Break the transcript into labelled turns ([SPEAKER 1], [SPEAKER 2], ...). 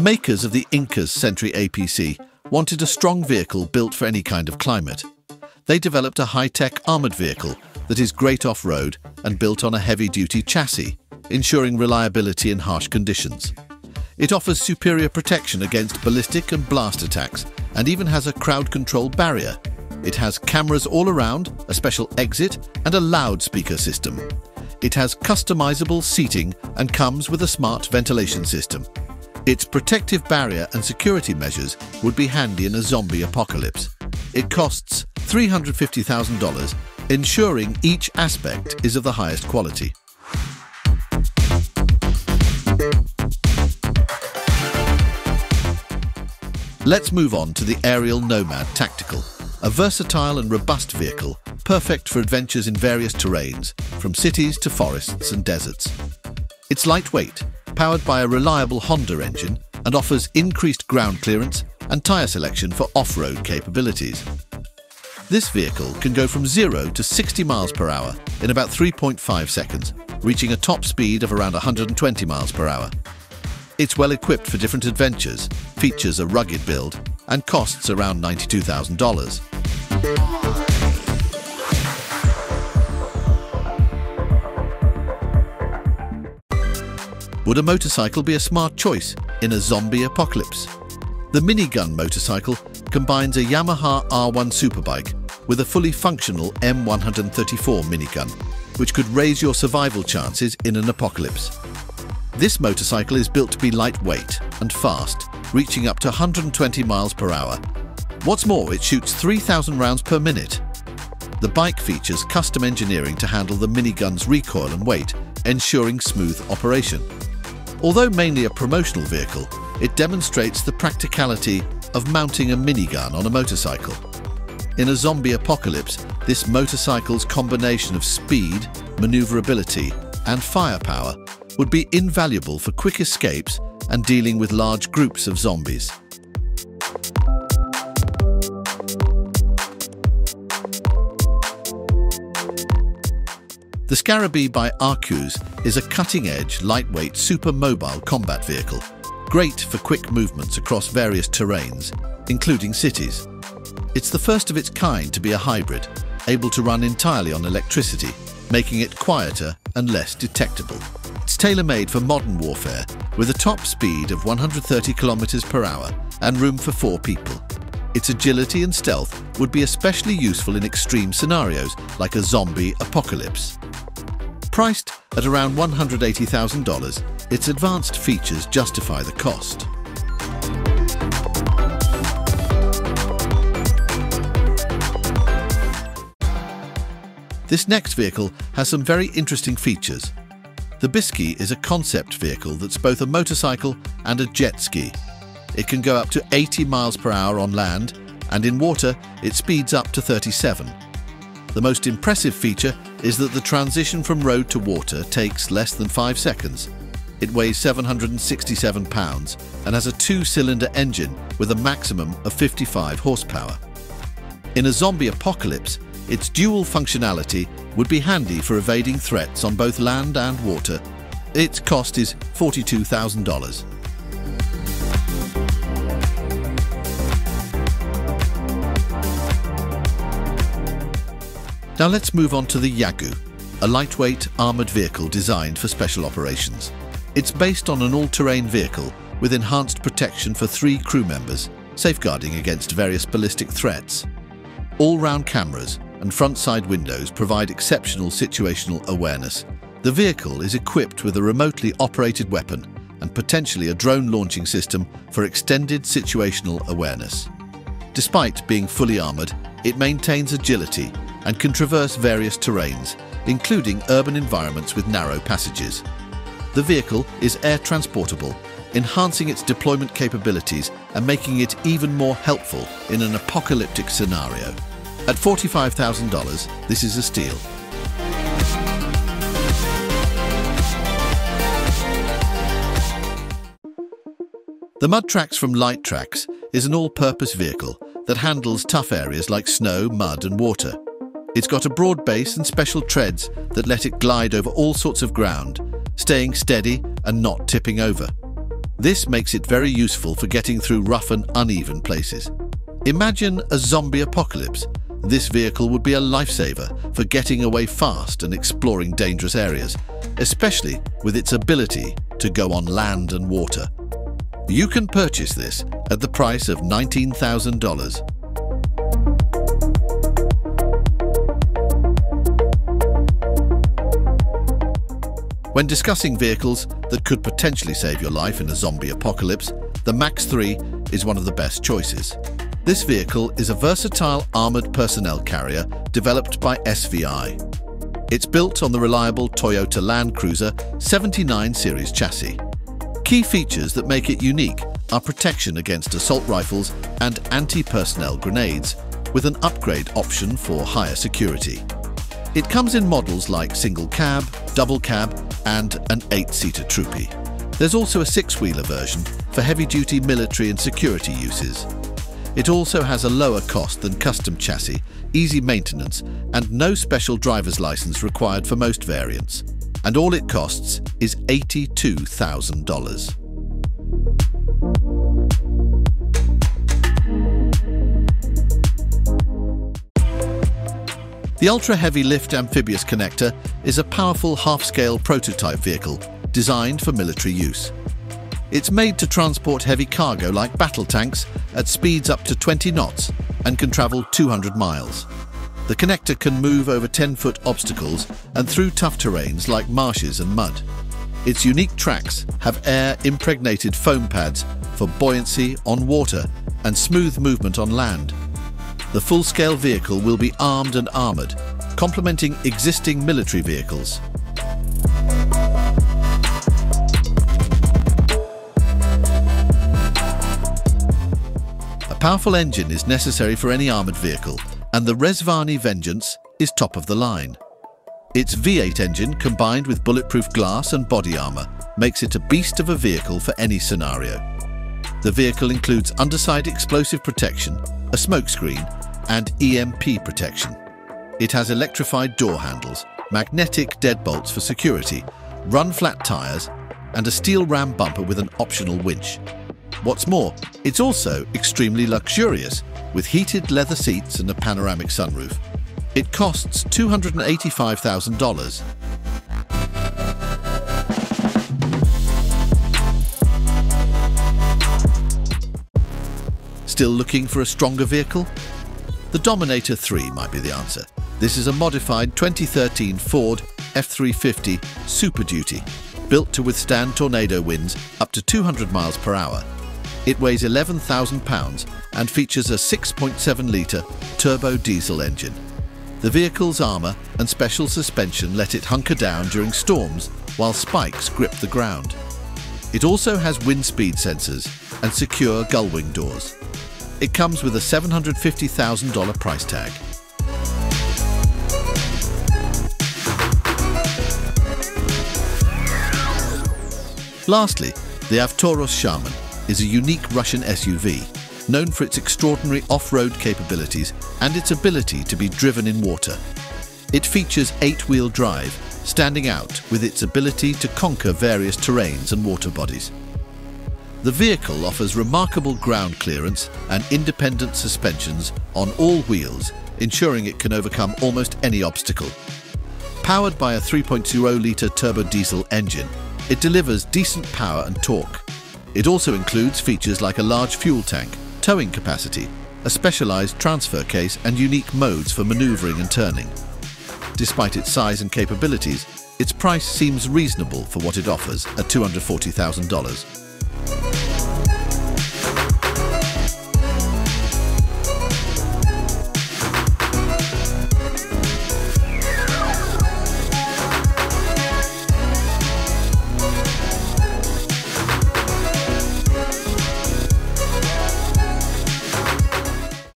[SPEAKER 1] The makers of the INKAS Sentry APC wanted a strong vehicle built for any kind of climate. They developed a high-tech armoured vehicle that is great off-road and built on a heavy-duty chassis, ensuring reliability in harsh conditions. It offers superior protection against ballistic and blast attacks and even has a crowd-control barrier. It has cameras all around, a special exit and a loudspeaker system. It has customizable seating and comes with a smart ventilation system. Its protective barrier and security measures would be handy in a zombie apocalypse. It costs $350,000, ensuring each aspect is of the highest quality. Let's move on to the Ariel Nomad Tactical, a versatile and robust vehicle perfect for adventures in various terrains, from cities to forests and deserts. It's lightweight, powered by a reliable Honda engine and offers increased ground clearance and tyre selection for off-road capabilities. This vehicle can go from 0 to 60 miles per hour in about 3.5 seconds, reaching a top speed of around 120 miles per hour. It's well equipped for different adventures, features a rugged build, and costs around $92,000. Would a motorcycle be a smart choice in a zombie apocalypse? The minigun motorcycle combines a Yamaha R1 superbike with a fully functional M134 minigun, which could raise your survival chances in an apocalypse. This motorcycle is built to be lightweight and fast, reaching up to 120 miles per hour. What's more, it shoots 3,000 rounds per minute. The bike features custom engineering to handle the minigun's recoil and weight, ensuring smooth operation. Although mainly a promotional vehicle, it demonstrates the practicality of mounting a minigun on a motorcycle. In a zombie apocalypse, this motorcycle's combination of speed, maneuverability and firepower would be invaluable for quick escapes and dealing with large groups of zombies. The Scarabee by Arquus is a cutting-edge, lightweight, super mobile combat vehicle, great for quick movements across various terrains, including cities. It's the first of its kind to be a hybrid, able to run entirely on electricity, making it quieter and less detectable. It's tailor-made for modern warfare, with a top speed of 130 kilometers per hour and room for four people. Its agility and stealth would be especially useful in extreme scenarios like a zombie apocalypse. Priced at around $180,000, its advanced features justify the cost. This next vehicle has some very interesting features. The Biski is a concept vehicle that's both a motorcycle and a jet ski. It can go up to 80 miles per hour on land, and in water it speeds up to 37. The most impressive feature is that the transition from road to water takes less than 5 seconds. It weighs 767 pounds and has a two-cylinder engine with a maximum of 55 horsepower. In a zombie apocalypse, its dual functionality would be handy for evading threats on both land and water. Its cost is $42,000. Now let's move on to the Yagu, a lightweight armoured vehicle designed for special operations. It's based on an all-terrain vehicle with enhanced protection for three crew members, safeguarding against various ballistic threats. All-round cameras and front-side windows provide exceptional situational awareness. The vehicle is equipped with a remotely operated weapon and potentially a drone launching system for extended situational awareness. Despite being fully armoured, it maintains agility and can traverse various terrains, including urban environments with narrow passages. The vehicle is air transportable, enhancing its deployment capabilities and making it even more helpful in an apocalyptic scenario. At $45,000, this is a steal. The MuddTrax from LiteTrax is an all-purpose vehicle that handles tough areas like snow, mud and water. It's got a broad base and special treads that let it glide over all sorts of ground, staying steady and not tipping over. This makes it very useful for getting through rough and uneven places. Imagine a zombie apocalypse. This vehicle would be a lifesaver for getting away fast and exploring dangerous areas, especially with its ability to go on land and water. You can purchase this at the price of $19,000. When discussing vehicles that could potentially save your life in a zombie apocalypse, the MAX 3 is one of the best choices. This vehicle is a versatile armoured personnel carrier developed by SVI. It's built on the reliable Toyota Land Cruiser 79 series chassis. Key features that make it unique are protection against assault rifles and anti-personnel grenades, with an upgrade option for higher security. It comes in models like single cab, double cab and an eight-seater troopy. There's also a six-wheeler version for heavy-duty military and security uses. It also has a lower cost than custom chassis, easy maintenance and no special driver's license required for most variants. And all it costs is $82,000. The Ultra Heavy Lift Amphibious Connector is a powerful half-scale prototype vehicle designed for military use. It's made to transport heavy cargo like battle tanks at speeds up to 20 knots and can travel 200 miles. The connector can move over 10-foot obstacles and through tough terrains like marshes and mud. Its unique tracks have air-impregnated foam pads for buoyancy on water and smooth movement on land. The full-scale vehicle will be armed and armoured, complementing existing military vehicles. A powerful engine is necessary for any armoured vehicle, and the Rezvani Vengeance is top of the line. Its V8 engine, combined with bulletproof glass and body armour, makes it a beast of a vehicle for any scenario. The vehicle includes underside explosive protection, a smokescreen and EMP protection. It has electrified door handles, magnetic deadbolts for security, run-flat tyres and a steel ram bumper with an optional winch. What's more, it's also extremely luxurious, with heated leather seats and a panoramic sunroof. It costs $285,000. Still looking for a stronger vehicle? The Dominator 3 might be the answer. This is a modified 2013 Ford F350 Super Duty, built to withstand tornado winds up to 200 miles per hour. It weighs 11,000 pounds and features a 6.7-litre turbo diesel engine. The vehicle's armour and special suspension let it hunker down during storms while spikes grip the ground. It also has wind speed sensors and secure gullwing doors. It comes with a $750,000 price tag. Lastly, the Avtoros Shaman is a unique Russian SUV, known for its extraordinary off-road capabilities and its ability to be driven in water. It features eight-wheel drive, standing out with its ability to conquer various terrains and water bodies. The vehicle offers remarkable ground clearance and independent suspensions on all wheels, ensuring it can overcome almost any obstacle. Powered by a 3.0-litre turbo diesel engine, it delivers decent power and torque. It also includes features like a large fuel tank, towing capacity, a specialised transfer case and unique modes for manoeuvring and turning. Despite its size and capabilities, its price seems reasonable for what it offers at $240,000.